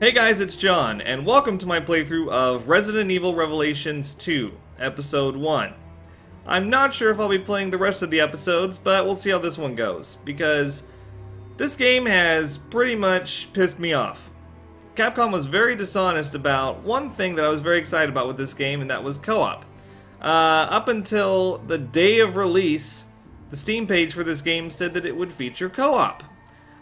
Hey guys, it's John, and welcome to my playthrough of Resident Evil Revelations 2, Episode 1. I'm not sure if I'll be playing the rest of the episodes, but we'll see how this one goes, because this game has pretty much pissed me off. Capcom was very dishonest about one thing that I was very excited about with this game, and that was co-op. Uh, up until the day of release, the Steam page for this game said that it would feature co-op.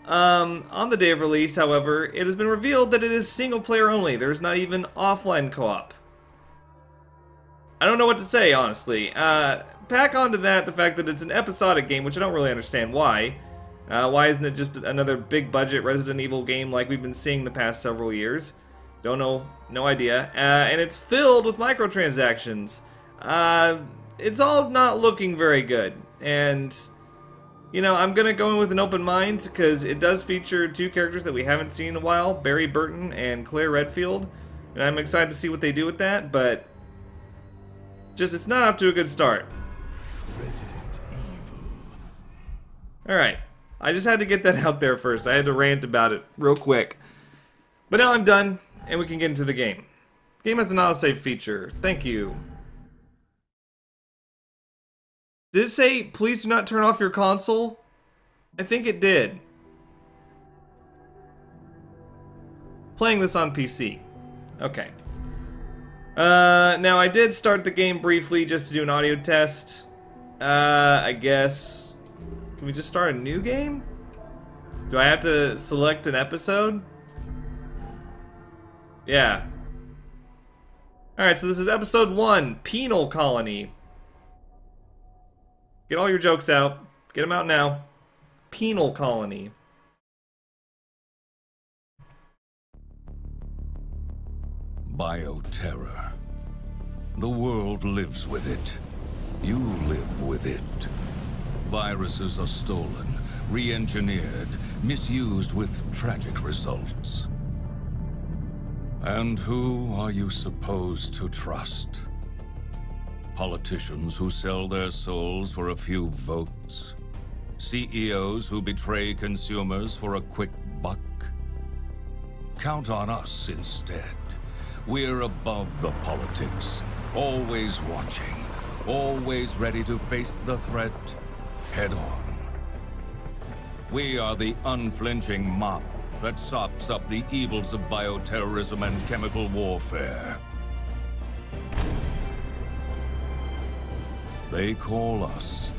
Um, on the day of release, however, it has been revealed that it is single player only. There's not even offline co-op. I don't know what to say, honestly. Uh, pack onto that the fact that it's an episodic game, which I don't really understand why. Uh, why isn't it just another big budget Resident Evil game like we've been seeing the past several years? Don't know, no idea. Uh, and it's filled with microtransactions. Uh, it's all not looking very good. And you know, I'm gonna go in with an open mind because it does feature two characters that we haven't seen in a while, Barry Burton and Claire Redfield, and I'm excited to see what they do with that, but just it's not off to a good start. Resident Evil. Alright, I just had to get that out there first. I had to rant about it real quick. But now I'm done, and we can get into the game. The game has an autosave feature. Thank you. Did it say, please do not turn off your console? I think it did. Playing this on PC. Okay. Uh, now I did start the game briefly just to do an audio test. Uh, I guess... Can we just start a new game? Do I have to select an episode? Yeah. Alright, so this is episode 1, Penal Colony. Get all your jokes out. Get them out now. Penal colony. Bioterror. The world lives with it. You live with it. Viruses are stolen, re-engineered, misused with tragic results. And who are you supposed to trust? Politicians who sell their souls for a few votes. CEOs who betray consumers for a quick buck. Count on us instead. We're above the politics, always watching, always ready to face the threat head on. We are the unflinching mop that sops up the evils of bioterrorism and chemical warfare. They call us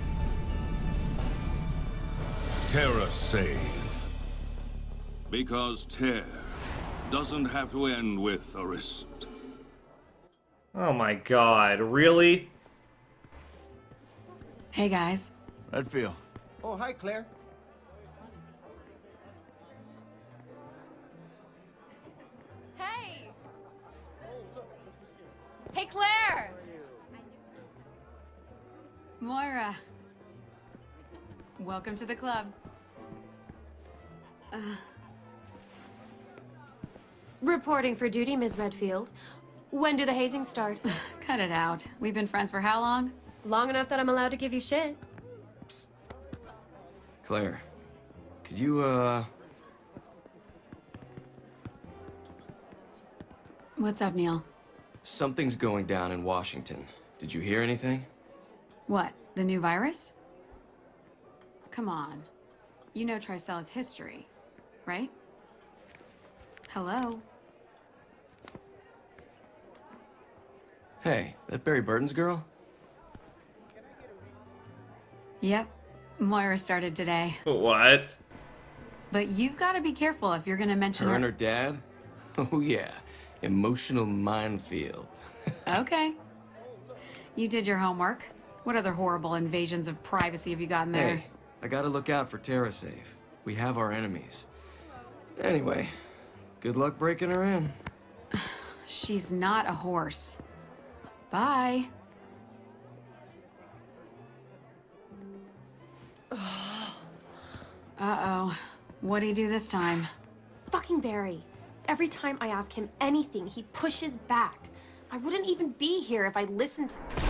TerraSave. Because tear doesn't have to end with a wrist. Oh my god, really? Hey guys. Redfield. Oh, hi Claire. Moira. Welcome to the club. Uh, reporting for duty, Ms. Redfield. When do the hazings start? Cut it out. We've been friends for how long? Long enough that I'm allowed to give you shit. Psst. Claire, could you, uh... What's up, Neil? Something's going down in Washington. Did you hear anything? What, the new virus? Come on. You know Tricell's history, right? Hello? Hey, that Barry Burton's girl? Yep. Moira started today. What? But you've got to be careful if you're going to mention her. Her and her dad? Oh yeah. Emotional minefield. okay. You did your homework. What other horrible invasions of privacy have you gotten there? Hey, I gotta look out for TerraSave. We have our enemies. Anyway, good luck breaking her in. She's not a horse. Bye. Uh-oh. What'd he do this time? Fucking Barry. Every time I ask him anything, he pushes back. I wouldn't even be here if I listened with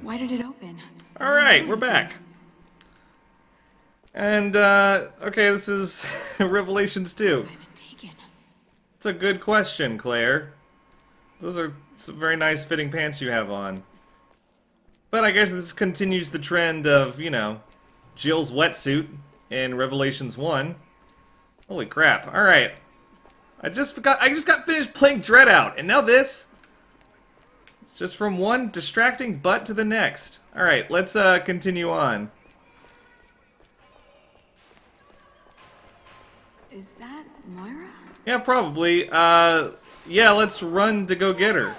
Why did it open? Alright, we're back. And, uh, okay, this is Revelations 2. I've been taken. It's a good question, Claire. Those are some very nice fitting pants you have on. But I guess this continues the trend of, you know, Jill's wetsuit in Revelations 1. Holy crap. Alright. I just forgot I just got finished playing DreadOut, and now this? It's just from one distracting butt to the next. Alright, let's uh continue on. Is that Moira? Yeah, probably. Uh yeah, let's run to go get her.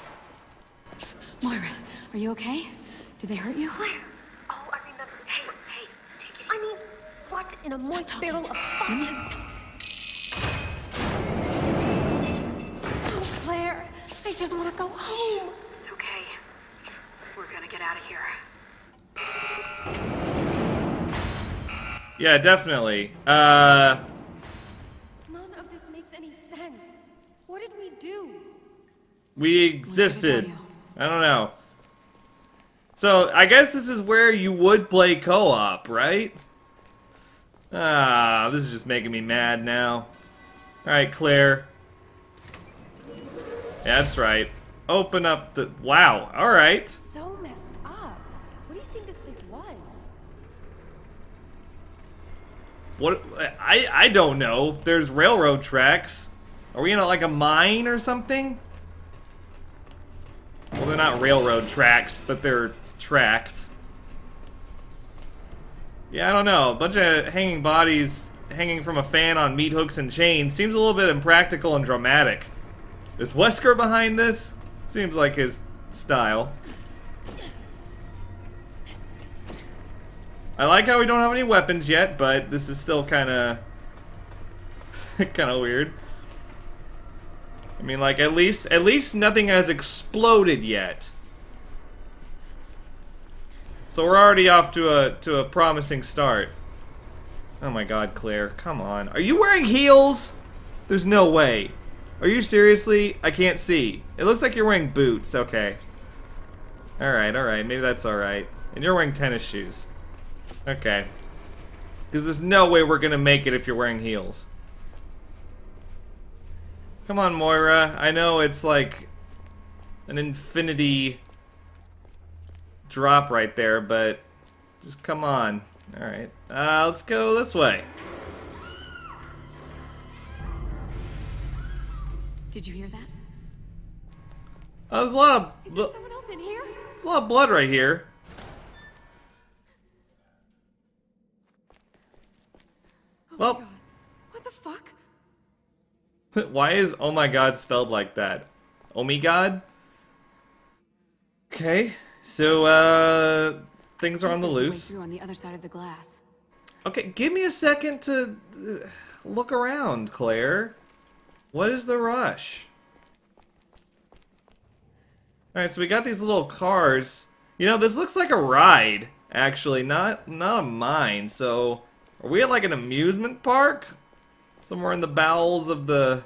Moira, are you okay? Did they hurt you? Claire! Oh, I remember. Hey, hey, take it I mean, what in a Stop moist talking. barrel of foxes? Oh, Claire, I just want to go home. It's okay. We're gonna get out of here. Yeah, definitely. Uh None of this makes any sense. What did we do? We existed. I don't know. So, I guess this is where you would play co-op, right? Ah, this is just making me mad now. Alright, Claire. Yeah, that's right. Open up the... Wow, alright. So messed up. What do you think this place was? What... I, I don't know. There's railroad tracks. Are we in, a, like, a mine or something? Well, they're not railroad tracks, but they're tracks. Yeah, I don't know. A bunch of hanging bodies hanging from a fan on meat hooks and chains seems a little bit impractical and dramatic. Is Wesker behind this? Seems like his style. I like how we don't have any weapons yet, but this is still kind of kind of weird. I mean, like at least at least nothing has exploded yet. So we're already off to a to a promising start. Oh my god, Claire, come on. Are you wearing heels? There's no way. Are you seriously? I can't see. It looks like you're wearing boots. Okay. Alright, alright. Maybe that's alright. And you're wearing tennis shoes. Okay. Because there's no way we're gonna make it if you're wearing heels. Come on, Moira. I know it's like an infinity drop right there, but just come on. Alright. Uh, let's go this way. Did you hear that? Oh, there's a lot of Is there someone else in here? there's a lot of blood right here. Oh Well- What the fuck? Why is oh my god spelled like that? Oh my god? Okay, so uh things are on the There's a way loose. on the other side of the glass. Okay, give me a second to uh, look around, Claire. What is the rush? Alright, so we got these little cars. You know, this looks like a ride, actually, not not a mine. So, are we at like an amusement park? Somewhere in the bowels of the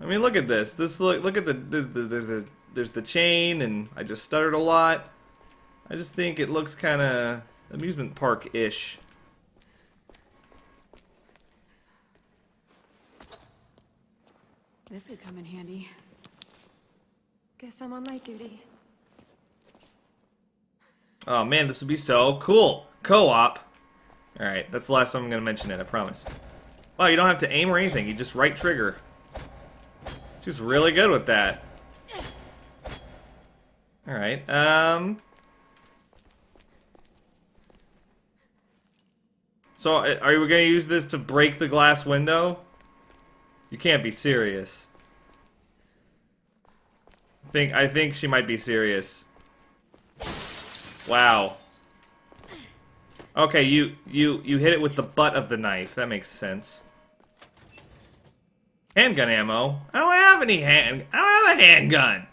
I mean, look at this. This look look at the there's the there's the, there's the chain and I just stuttered a lot. I just think it looks kind of amusement park-ish. This could come in handy. Guess I'm on light duty. Oh man, this would be so cool. Co-op. Alright, that's the last time I'm gonna mention it, I promise. Wow, you don't have to aim or anything, you just right trigger. She's really good with that. Alright, um... So, uh, are we gonna use this to break the glass window? You can't be serious. I think, I think she might be serious. Wow. Okay, you, you, you hit it with the butt of the knife. That makes sense. Handgun ammo? I don't have any hand, I don't have a handgun!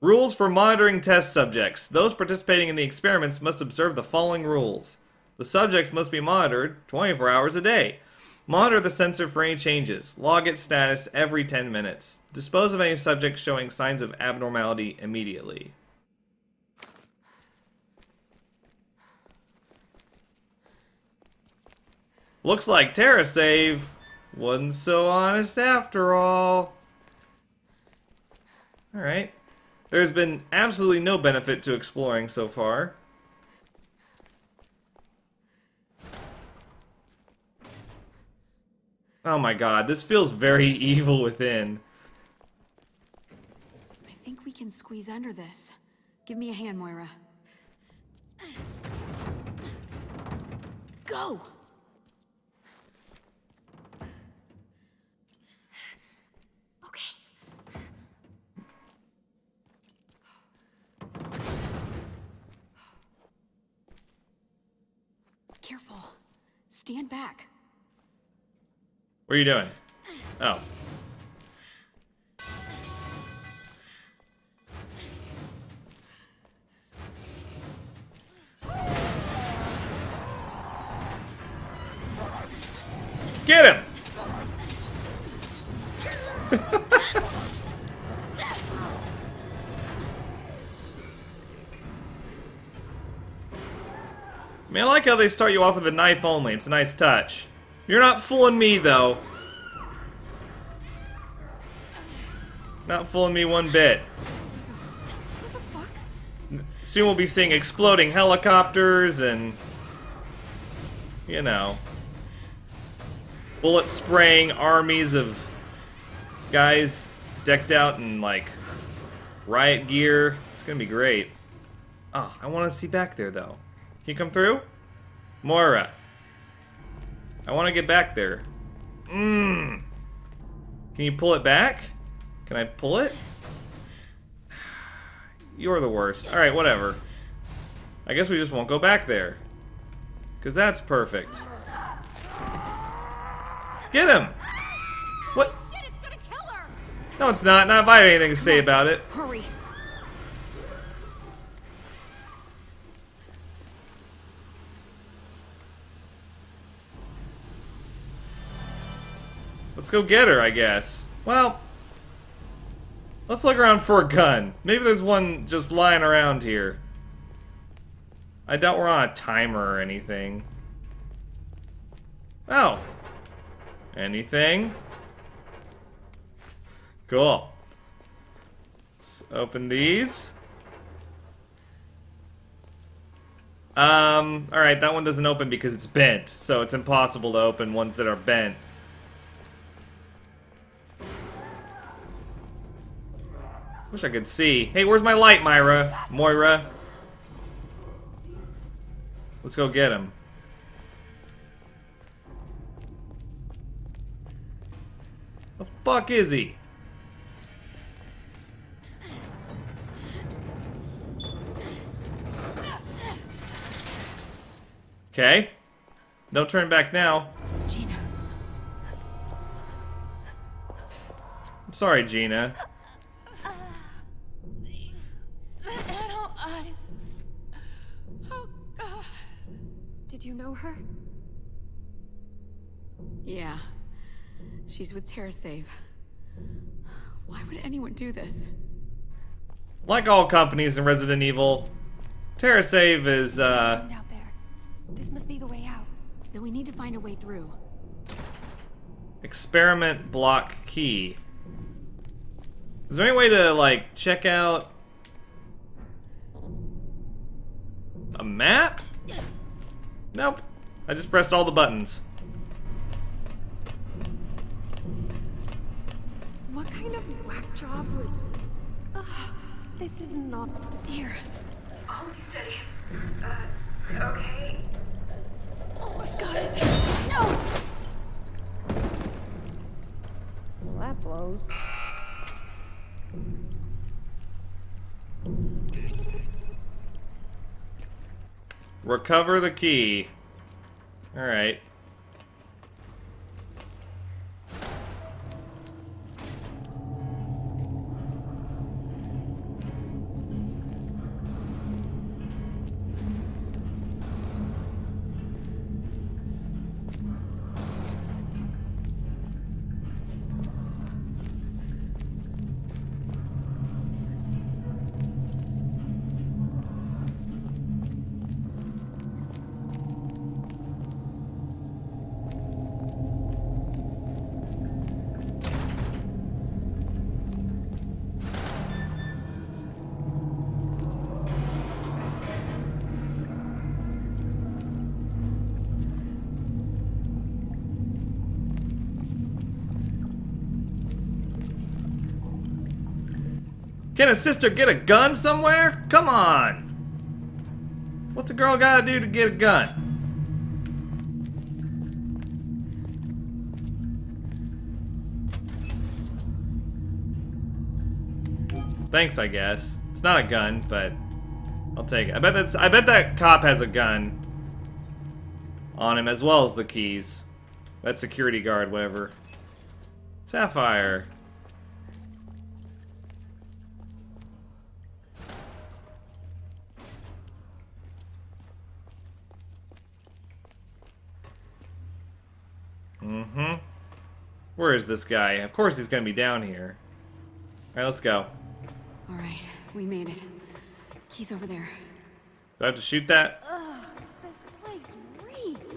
Rules for monitoring test subjects. Those participating in the experiments must observe the following rules. The subjects must be monitored 24 hours a day. Monitor the sensor for any changes. Log its status every 10 minutes. Dispose of any subjects showing signs of abnormality immediately. Looks like TerraSave wasn't so honest after all. Alright. There's been absolutely no benefit to exploring so far. Oh my god, this feels very evil within. I think we can squeeze under this. Give me a hand, Moira. Go! Okay. Careful. Stand back. What are you doing? Oh. Get him! How they start you off with a knife only. It's a nice touch. You're not fooling me, though. Not fooling me one bit. Soon we'll be seeing exploding helicopters and... You know... Bullet spraying armies of guys decked out in, like, riot gear. It's gonna be great. Oh, I want to see back there, though. Can you come through? Moira. I want to get back there. Mmm. Can you pull it back? Can I pull it? You're the worst. Alright, whatever. I guess we just won't go back there. Because that's perfect. Get him! Ah, what? Shit, it's gonna kill her! No, it's not. Not if I have anything to say about it. Hurry. Let's go get her, I guess. Well, let's look around for a gun. Maybe there's one just lying around here. I doubt we're on a timer or anything. Oh. Anything? Cool. Let's open these. Um, alright, that one doesn't open because it's bent, so it's impossible to open ones that are bent. Wish I could see. Hey, where's my light, Myra? Moira? Let's go get him. The fuck is he? Okay. No turn back now. Gina. I'm sorry, Gina. Little eyes. Oh, God. Did you know her? Yeah. She's with TerraSave. Why would anyone do this? Like all companies in Resident Evil, TerraSave is, uh, out there. This must be the way out. Then we need to find a way through. experiment block key. Is there any way to, like, check out a map? Nope. I just pressed all the buttons. What kind kind of whack job would... Ugh, this is not... Here. Hold me steady. Uh, okay. Almost got it. No! Well, that blows. Recover the key. Alright. Can a sister get a gun somewhere? Come on! What's a girl gotta do to get a gun? Thanks, I guess. It's not a gun, but I'll take it. I bet that's I bet that cop has a gun on him as well as the keys. That security guard, whatever. Sapphire. Mm-hmm. Where is this guy? Of course he's gonna be down here. Alright, let's go. All right, we made it. Key's over there. Do I have to shoot that? Ugh, this place reeks.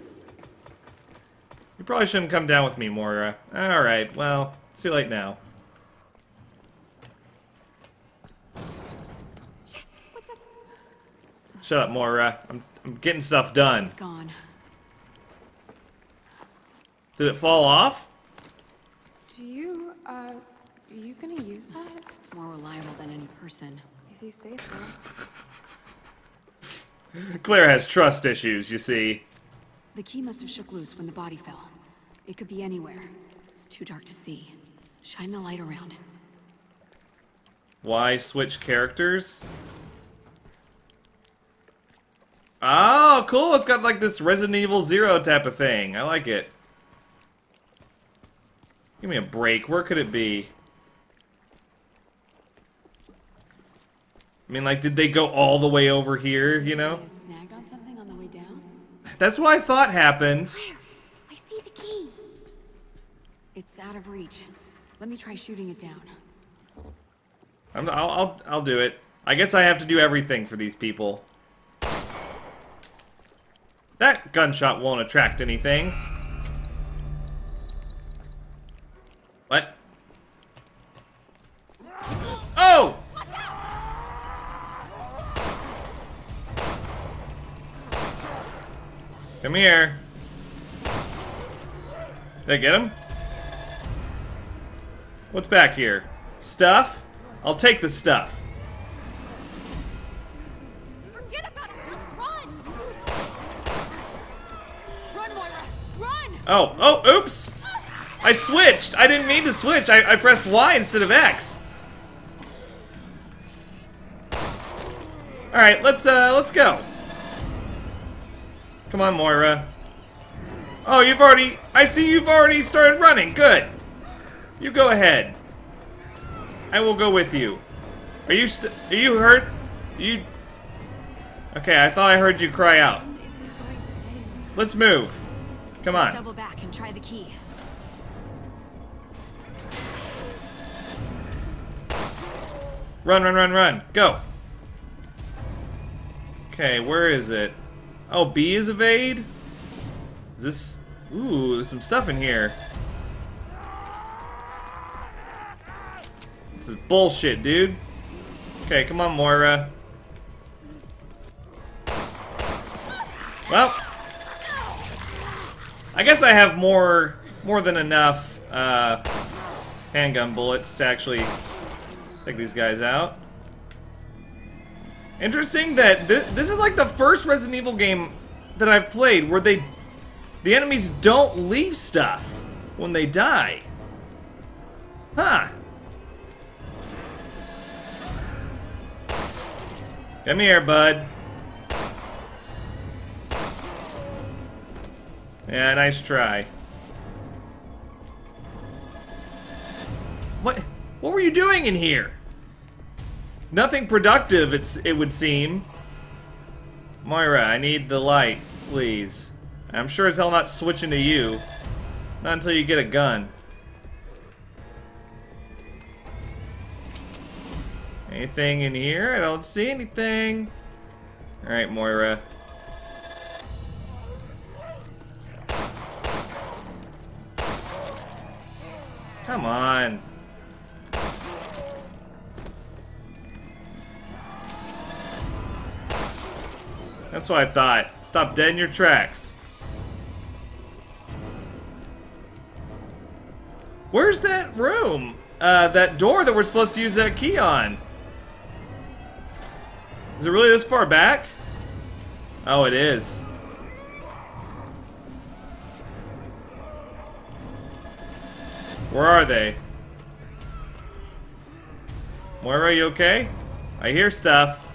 You probably shouldn't come down with me, Moira. Alright, well, it's too late now. Shit, what's that? Shut up, Moira. I'm, I'm getting stuff done. He's gone. Did it fall off? Do you, uh, are you gonna use that? It's more reliable than any person. If you say so. Claire has trust issues, you see. The key must have shook loose when the body fell. It could be anywhere. It's too dark to see. Shine the light around. Why switch characters? Oh, cool. It's got like this Resident Evil Zero type of thing. I like it. Give me a break. Where could it be? I mean, like, did they go all the way over here, you know? Snagged on something on the way down? That's what I thought happened. There! I see the key! It's out of reach. Let me try shooting it down. I'm, I'll, I'll, I'll do it. I guess I have to do everything for these people. That gunshot won't attract anything. What? Oh! Come here. Did I get him? What's back here? Stuff? I'll take the stuff. Forget about it, just run! Run! Run! Oh, oh, oops! I switched! I didn't mean to switch. I, I pressed Y instead of X. Alright, let's, uh, let's go. Come on, Moira. Oh, you've already... I see you've already started running. Good. You go ahead. I will go with you. Are you st- Are you hurt? You... Okay, I thought I heard you cry out. Let's move. Come on. Double back and try the key. Run, run, run, run. Go. Okay, where is it? Oh, B is evade? Is this... Ooh, there's some stuff in here. This is bullshit, dude. Okay, come on, Moira. Well... I guess I have more... more than enough, uh... handgun bullets to actually take these guys out. Interesting that th this is like the first Resident Evil game that I've played where they the enemies don't leave stuff when they die. Huh. Come here, bud. Yeah, nice try. What? What were you doing in here? Nothing productive, it's it would seem. Moira, I need the light, please. I'm sure as hell not switching to you. Not until you get a gun. Anything in here? I don't see anything. Alright, Moira. Come on. That's what I thought. Stop dead in your tracks. Where's that room? Uh, that door that we're supposed to use that key on? Is it really this far back? Oh, it is. Where are they? Moira, you okay? I hear stuff.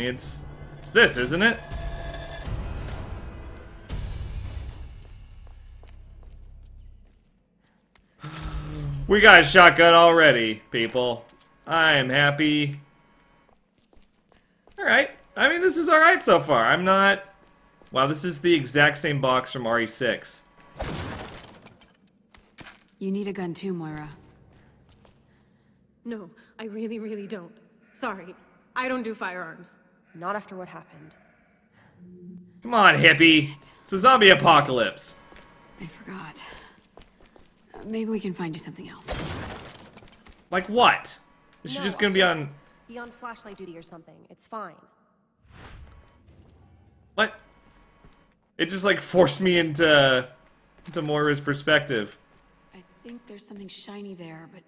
Mean, it's, it's this, isn't it? We got a shotgun already, people. I am happy. Alright. I mean, this is alright so far. I'm not... Wow, this is the exact same box from RE6. You need a gun too, Moira. No, I really, really don't. Sorry. I don't do firearms. Not after what happened. Come on, hippie. It's a zombie apocalypse. I forgot. Uh, maybe we can find you something else. Like what? Is she just gonna I'll be on... Be on flashlight duty or something. It's fine. What? It just like forced me into... into Moira's perspective. I think there's something shiny there, but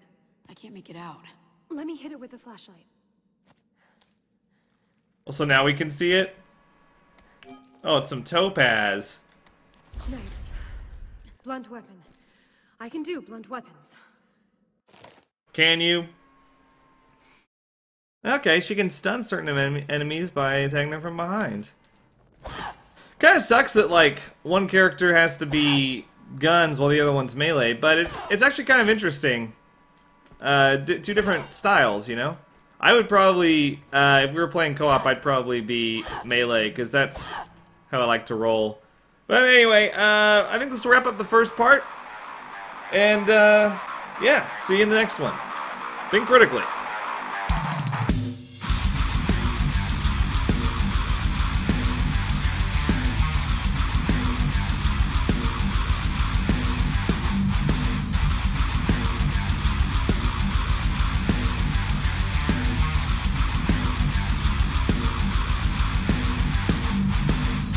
I can't make it out. Let me hit it with the flashlight. Also, now we can see it. Oh, it's some topaz. Nice. Blunt weapon. I can do blunt weapons. Can you? Okay, she can stun certain en enemies by attacking them from behind. Kind of sucks that like one character has to be guns while the other one's melee, but it's it's actually kind of interesting. Uh, two different styles, you know. I would probably, uh, if we were playing co-op, I'd probably be melee because that's how I like to roll. But anyway, uh, I think this will wrap up the first part, and uh, yeah, see you in the next one. Think critically.